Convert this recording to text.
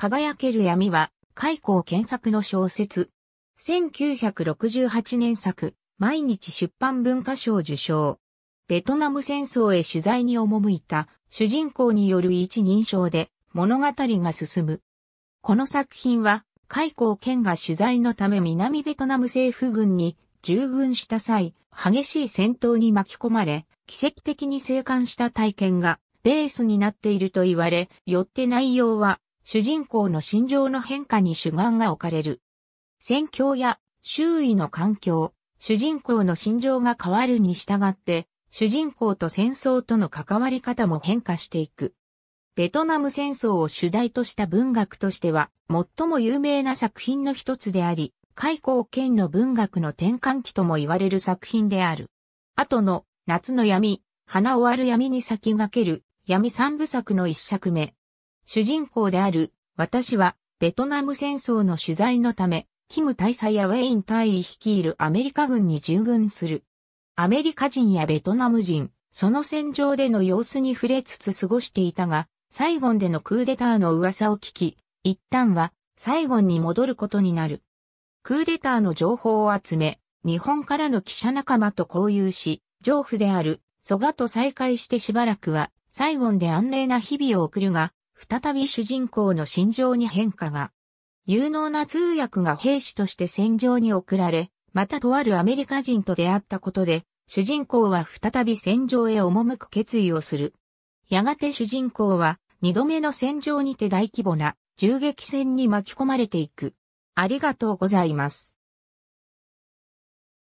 輝ける闇は、開口検索の小説。1968年作、毎日出版文化賞受賞。ベトナム戦争へ取材に赴いた主人公による一人称で物語が進む。この作品は、開口県が取材のため南ベトナム政府軍に従軍した際、激しい戦闘に巻き込まれ、奇跡的に生還した体験がベースになっていると言われ、よって内容は主人公の心情の変化に主眼が置かれる。戦況や周囲の環境、主人公の心情が変わるに従って、主人公と戦争との関わり方も変化していく。ベトナム戦争を主題とした文学としては、最も有名な作品の一つであり、開口県の文学の転換期とも言われる作品である。後の夏の闇、花終わる闇に先駆ける闇三部作の一作目。主人公である私はベトナム戦争の取材のため、キム大佐やウェイン大尉率いるアメリカ軍に従軍する。アメリカ人やベトナム人、その戦場での様子に触れつつ過ごしていたが、サイゴンでのクーデターの噂を聞き、一旦はサイゴンに戻ることになる。クーデターの情報を集め、日本からの記者仲間と交流し、上夫である蘇我と再会してしばらくはサイゴンで安寧な日々を送るが、再び主人公の心情に変化が。有能な通訳が兵士として戦場に送られ、またとあるアメリカ人と出会ったことで、主人公は再び戦場へ赴く決意をする。やがて主人公は二度目の戦場にて大規模な銃撃戦に巻き込まれていく。ありがとうございます。